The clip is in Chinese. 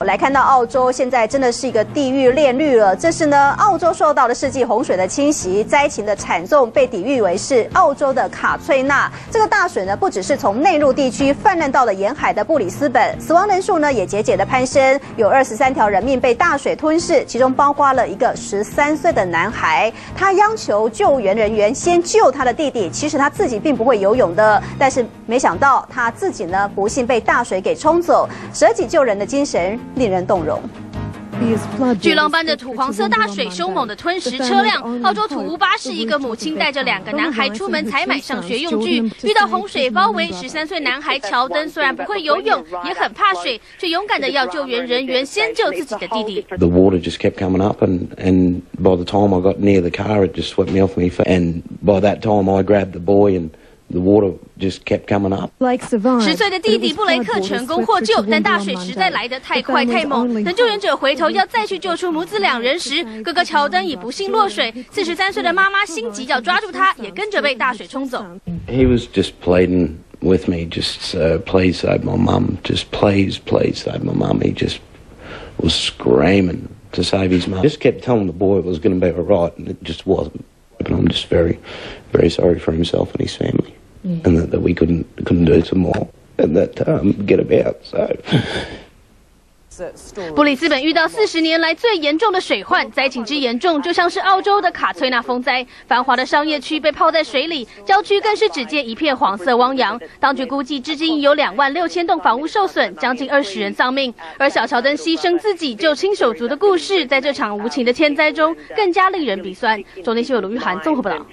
我来看到澳洲现在真的是一个地狱炼狱了。这是呢，澳洲受到了世纪洪水的侵袭，灾情的惨重被抵喻为是澳洲的卡翠娜。这个大水呢，不只是从内陆地区泛滥到了沿海的布里斯本，死亡人数呢也节节的攀升，有二十三条人命被大水吞噬，其中包括了一个十三岁的男孩。他央求救援人员先救他的弟弟，其实他自己并不会游泳的，但是没想到他自己呢，不幸被大水给冲走，舍己救人的精神。令人动容。巨浪般的土黄色大水凶猛的吞食车辆。澳洲土屋巴士一个母亲带着两个男孩出门采买上学用具，遇到洪水包围。十三岁男孩乔登虽然不会游泳，也很怕水，却勇敢的要救援人员先救自己的弟弟。The water just kept coming up, and and by the time I got near the car, it just swept me off me. And by that time, I grabbed the boy and. the water just kept coming up. 十岁的弟弟布雷克成功获救，但大水实在来得太快太猛。等救援者回头要再去救出母子两人时，哥哥乔登已不幸落水。四十三岁的妈妈心急要抓住他，也跟着被大水冲走。He was just pleading with me, just uh, please save my mum, just please, please save my mum. He just was screaming to save his mum. Just kept telling the boy it was going to be all right, and it just wasn't. But I'm just very, very sorry for himself and his family. And that, that we couldn't couldn't do some more and that um, get about. So. 布里斯本遇到四十年来最严重的水患，灾情之严重就像是澳洲的卡崔娜风灾。繁华的商业区被泡在水里，郊区更是只见一片黄色汪洋。当局估计，至今已有两万六千栋房屋受损，将近二十人丧命。而小乔登牺牲自己救亲手足的故事，在这场无情的天灾中更加令人鼻酸。中天新闻卢玉涵综合报道。